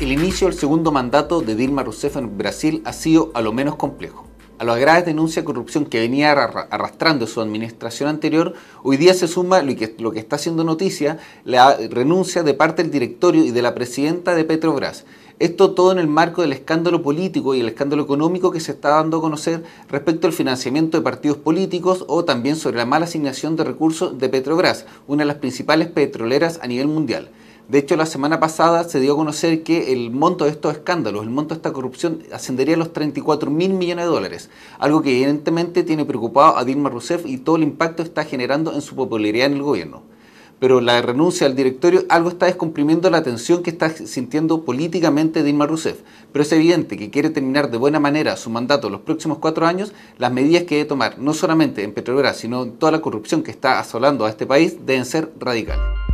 el inicio del segundo mandato de Dilma Rousseff en Brasil ha sido a lo menos complejo. A las graves denuncias de corrupción que venía arrastrando su administración anterior, hoy día se suma lo que, lo que está haciendo noticia, la renuncia de parte del directorio y de la presidenta de Petrobras. Esto todo en el marco del escándalo político y el escándalo económico que se está dando a conocer respecto al financiamiento de partidos políticos o también sobre la mala asignación de recursos de Petrobras, una de las principales petroleras a nivel mundial. De hecho, la semana pasada se dio a conocer que el monto de estos escándalos, el monto de esta corrupción, ascendería a los 34 mil millones de dólares, algo que evidentemente tiene preocupado a Dilma Rousseff y todo el impacto está generando en su popularidad en el gobierno pero la renuncia al directorio algo está descomprimiendo la tensión que está sintiendo políticamente Dilma Rousseff. Pero es evidente que quiere terminar de buena manera su mandato los próximos cuatro años, las medidas que debe tomar, no solamente en Petrobras, sino en toda la corrupción que está asolando a este país, deben ser radicales.